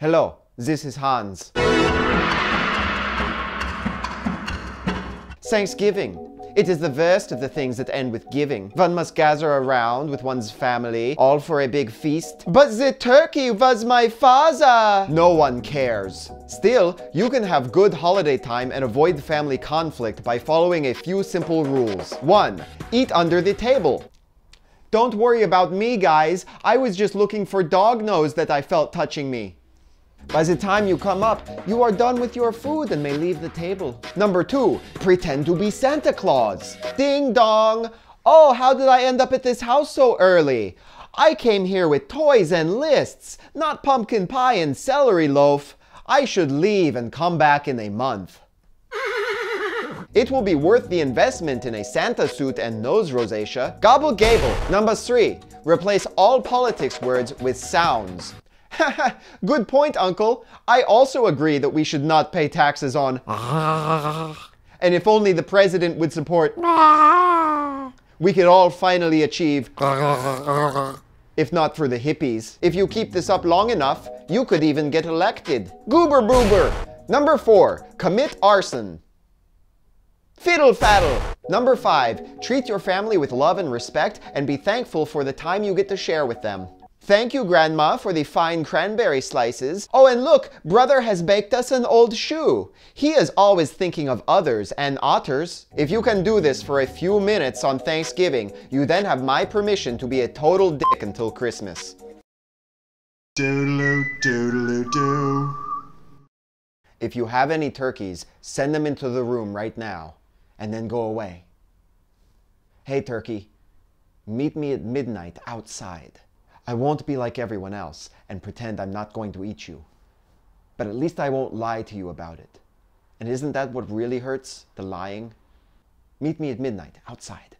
Hello, this is Hanz. Thanksgiving. It is the worst of the things that end with giving. One must gather around with one's family, all for a big feast. But the turkey was my father! No one cares. Still, you can have good holiday time and avoid family conflict by following a few simple rules. 1. Eat under the table. Don't worry about me, guys. I was just looking for dog nose that I felt touching me. By the time you come up, you are done with your food and may leave the table. Number two, pretend to be Santa Claus. Ding dong! Oh, how did I end up at this house so early? I came here with toys and lists, not pumpkin pie and celery loaf. I should leave and come back in a month. It will be worth the investment in a Santa suit and nose rosacea. Gobble gable. Number three, replace all politics words with sounds. Good point, Uncle. I also agree that we should not pay taxes on. and if only the president would support. we could all finally achieve. if not for the hippies. If you keep this up long enough, you could even get elected. Goober boober. Number four, commit arson. Fiddle faddle. Number five, treat your family with love and respect and be thankful for the time you get to share with them. Thank you, Grandma, for the fine cranberry slices. Oh, and look, brother has baked us an old shoe. He is always thinking of others and otters. If you can do this for a few minutes on Thanksgiving, you then have my permission to be a total dick until Christmas. Doodaloo, doodaloo, doo. If you have any turkeys, send them into the room right now, and then go away. Hey, turkey, meet me at midnight outside. I won't be like everyone else and pretend I'm not going to eat you. But at least I won't lie to you about it. And isn't that what really hurts, the lying? Meet me at midnight outside.